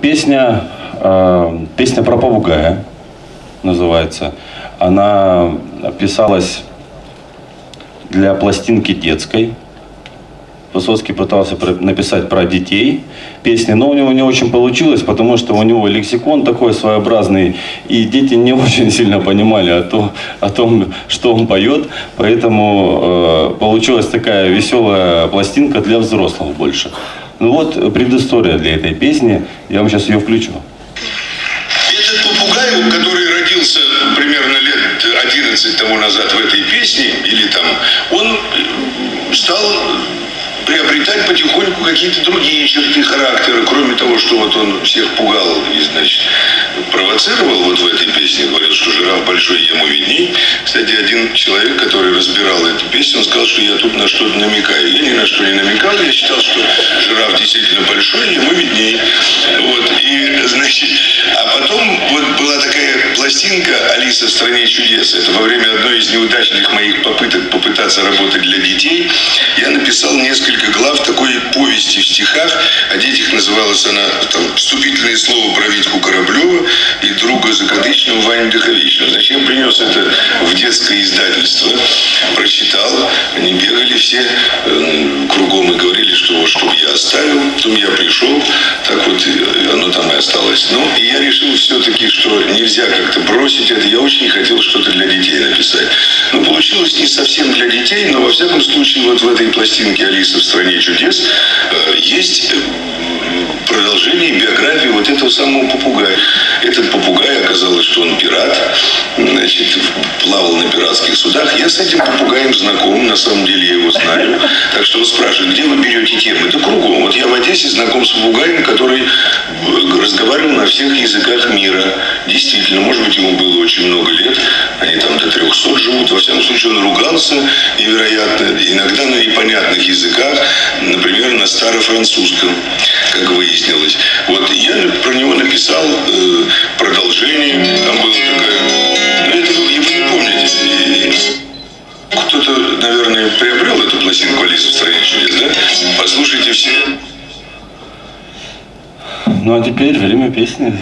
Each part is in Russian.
песня, э, песня про попугая называется. Она писалась для пластинки детской. Высоцкий пытался написать про детей песни, но у него не очень получилось, потому что у него лексикон такой своеобразный, и дети не очень сильно понимали о, то- о том, что он поет, поэтому э, получилась такая веселая пластинка для взрослых больше. Ну вот предыстория для этой песни, я вам сейчас ее включу. Этот попугай, который родился примерно лет 11 тому назад в этой песне, или там, он э, стал приобретать потихоньку какие-то другие черты характера, кроме того, что вот он всех пугал и, значит, провоцировал вот в этой песне, говорил, что жираф большой, ему видней. Кстати, один человек, который разбирал эту песню, он сказал, что я тут на что-то намекаю. Я ни на что не намекал, я считал, что жираф действительно большой, ему видней. Вот, и, значит, а потом вот была такая пластинка «Алиса в стране чудес». Это во время одной из неудачных моих попыток попытаться работать для детей. Я написал несколько глав такой повести в стихах. О детях называлась она там «Вступительное слово про Витьку Кораблева и друга закадычного Ваню Дыховичного». Значит, я принес это в детское издательство, прочитал. Они бегали все э, кругом и говорили, что вот чтобы я оставил. Потом я пришел, так вот э, оно там и осталось. Ну, и я решил все-таки, что нельзя как-то бросить это. Я очень хотел что-то для детей написать. Получилось не совсем для детей, но во всяком случае вот в этой пластинке «Алиса в стране чудес» э, есть э, продолжение биографии вот этого самого попугая. Этот попугай оказалось, что он пират, значит, плавал на пиратских судах. Я с этим попугаем знаком, на самом деле я его знаю. Так что вы спрашиваете, где вы берете темы? Да кругом. Вот я в Одессе знаком с попугаем, который э, разговаривал на всех языках мира. Действительно, может быть, ему было очень много лет. До 300 живут. Во всяком случае, он ругался невероятно. Иногда на непонятных языках, например, на старофранцузском, как выяснилось. Вот я про него написал э, продолжение. Там было такое... Ну, это вы не помните. И- кто-то, наверное, приобрел эту пластинку Алису в стране чудес, да? Послушайте все. Ну а теперь время песни.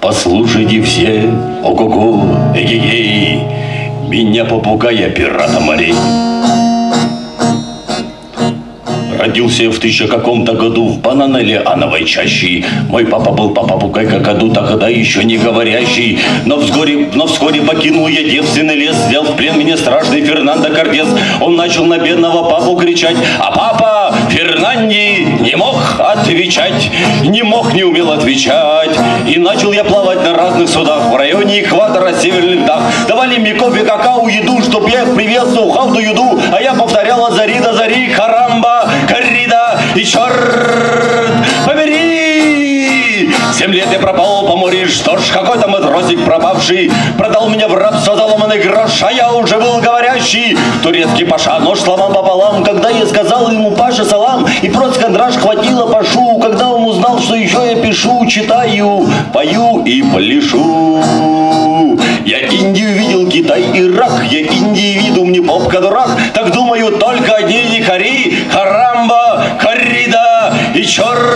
Послушайте все, ого-го, эгегей, Меня попугая пирата морей. Родился я в тысяча каком-то году в бананолиановой чащи. Мой папа был по попугай какаду, тогда еще не говорящий. Но вскоре, но вскоре покинул я девственный лес, взял в плен меня страшный Фернандо Кардес. Он начал на бедного папу кричать, а папа Фернанди отвечать, не мог, не умел отвечать. И начал я плавать на разных судах. В районе экватора северных льдах. Давали мне кофе, какао, еду, чтоб я приветствовал, хавду еду, а я повторяла зари до зари, харамба, коррида и черт побери. Семь лет я пропал по морю, что ж, какой-то матросик пропавший? Продал меня в рабство за ломаный грош, а я уже был говорящий. Турецкий паша, нож сломал пополам читаю, пою и пляшу. Я Индию видел, Китай, Ирак, я индивидуум, не попка дурак, так думаю только одни дикари, харамба, коррида и черт